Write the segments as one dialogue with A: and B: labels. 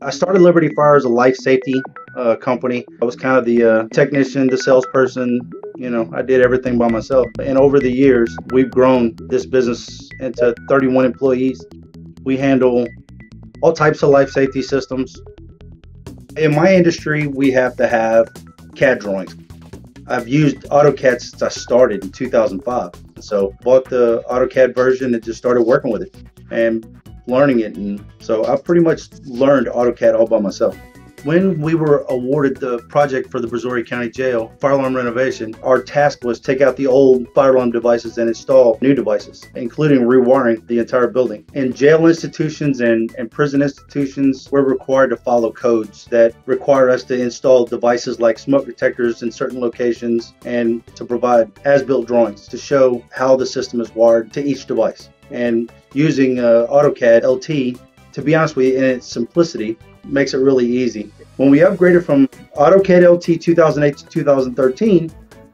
A: I started Liberty Fire as a life safety uh, company. I was kind of the uh, technician, the salesperson. You know, I did everything by myself. And over the years, we've grown this business into 31 employees. We handle all types of life safety systems. In my industry, we have to have CAD drawings. I've used AutoCAD since I started in 2005. So bought the AutoCAD version and just started working with it. And learning it. And so I pretty much learned AutoCAD all by myself. When we were awarded the project for the Brazoria County Jail fire alarm renovation, our task was take out the old fire alarm devices and install new devices, including rewiring the entire building. In jail institutions and, and prison institutions, we're required to follow codes that require us to install devices like smoke detectors in certain locations and to provide as-built drawings to show how the system is wired to each device and using uh, AutoCAD LT, to be honest with you, in its simplicity, makes it really easy. When we upgraded from AutoCAD LT 2008 to 2013,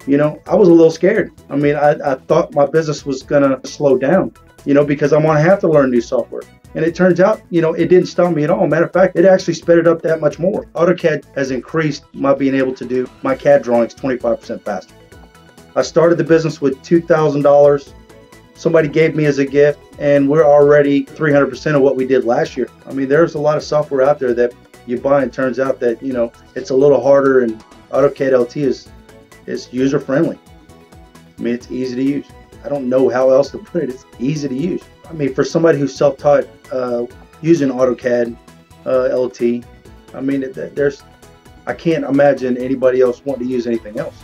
A: you know, I was a little scared. I mean, I, I thought my business was going to slow down, you know, because I'm to have to learn new software. And it turns out, you know, it didn't stop me at all. Matter of fact, it actually sped it up that much more. AutoCAD has increased my being able to do my CAD drawings 25% faster. I started the business with $2,000 somebody gave me as a gift, and we're already 300% of what we did last year. I mean, there's a lot of software out there that you buy, and turns out that you know it's a little harder, and AutoCAD LT is is user friendly. I mean, it's easy to use. I don't know how else to put it. It's easy to use. I mean, for somebody who's self-taught uh, using AutoCAD uh, LT, I mean, there's I can't imagine anybody else wanting to use anything else.